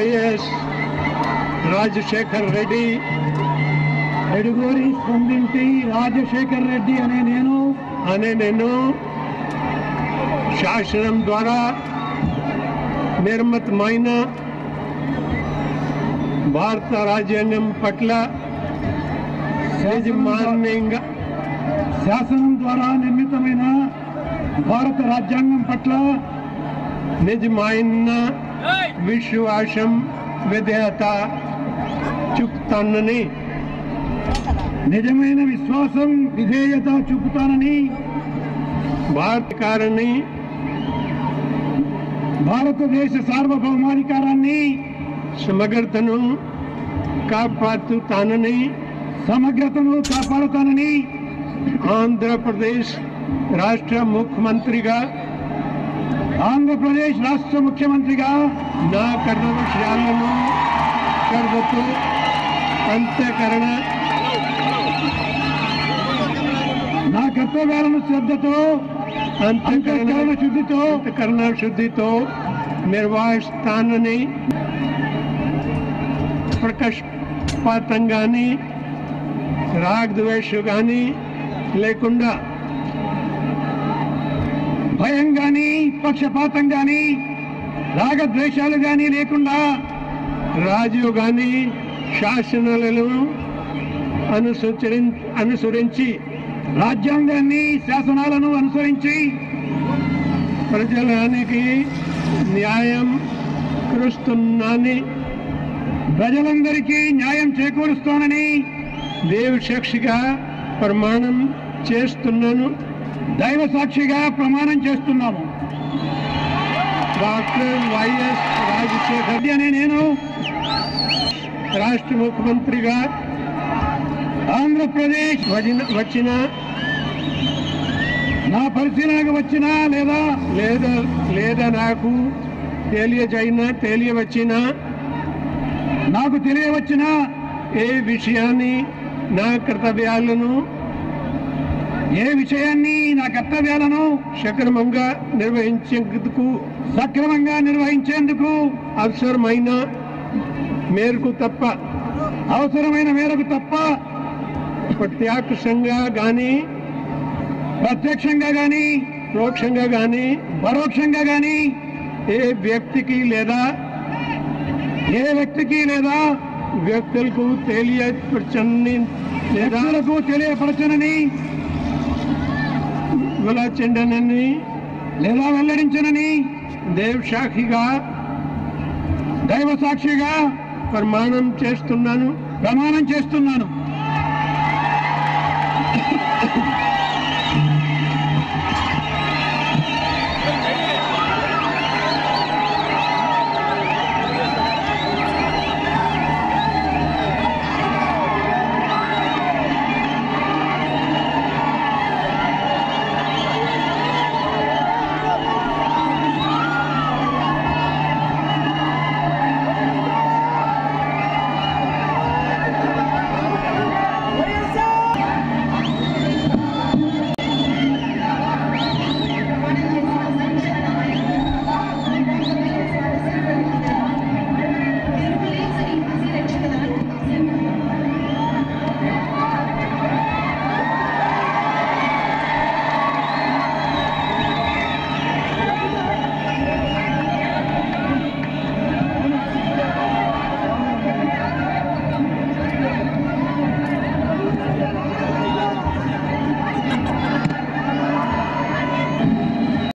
YS Rajasekhar Reddy. Eduguri స్పందించి రాజశేఖర్ రెడ్డి అనే నేను. అనే నేను శాసనం ద్వారా నిర్మితమైన భారత రాజ్యాంగం పట్ల యాజమాన్యంగా శాసనం ద్వారా నిర్మితమైన భారత రాజ్యాంగం పట్ల నిజమైన విశ్వాసం విధేయత చూపుతానని నిజమైన విశ్వాసం విధేయత చూపుతానని భారతకారాన్ని భారతదేశ సార్వభౌమాధికారాన్ని సమగ్రతను కాపాడుతానని సమగ్రతను కాపాడుతానని ఆంధ్రప్రదేశ్ రాష్ట్ర ముఖ్యమంత్రిగా ఆంధ్రప్రదేశ్ రాష్ట్ర ముఖ్యమంత్రిగా నా కర్తవ్యాలను కర్తతో అంత్యకరణ నా కర్తవ్యాలను శ్రద్ధతో అంతఃకరణ అంత్యకరణ శుద్ధితో అంతఃకరణ శుద్ధితో నిర్వహిస్తానని ప్రకాశపాతంగాని రాగద్వేష కానీ లేకుండా భయం గాని పక్షపాతం గాని రాగద్వేషాలు గాని లేకుండా రాజీవ్ గాంధీ శాసనాలను అనుసరి అనుసరించి రాజ్యాంగాన్ని శాసనాలను అనుసరించి ప్రజలానికి న్యాయం కురుస్తున్నాని ప్రజలందరికీ న్యాయం చేకూరుస్తానని దేవుడి సాక్షిగా ప్రమాణం చేస్తున్నాను. దైవ సాక్షిగా ప్రమాణం చేస్తున్నాము. డాక్టర్ వైఎస్ రాజశేఖర్ రెడ్డి అనే నేను రాష్ట్ర ముఖ్యమంత్రిగా ఆంధ్రప్రదేశ్ వచ్చిన నా పరిశీలనకు వచ్చినా లేదా లేదా లేదా నాకు తెలియజైనా తెలియవచ్చిన నాకు తెలియవచ్చిన ఏ విషయాన్ని నా కర్తవ్యాలను ఏ విషయాన్ని నా కర్తవ్యాలను సక్రమంగా నిర్వహించేందుకు సక్రమంగా నిర్వహించేందుకు అవసరమైన మేరకు తప్ప అవసరమైన మేరకు తప్ప ప్రత్యక్షంగా కానీ ప్రత్యక్షంగా గాని పరోక్షంగా కానీ పరోక్షంగా గాని ఏ వ్యక్తికి లేదా ఏ వ్యక్తికి లేదా వ్యక్తులకు తెలియపరచని లేదా తెలియపరచనని విలచెండనని లేదా వెల్లడించనని దేవసాక్షిగా దైవ సాక్షిగా ప్రమాణం చేస్తున్నాను ప్రమాణం చేస్తున్నాను.